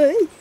Hey.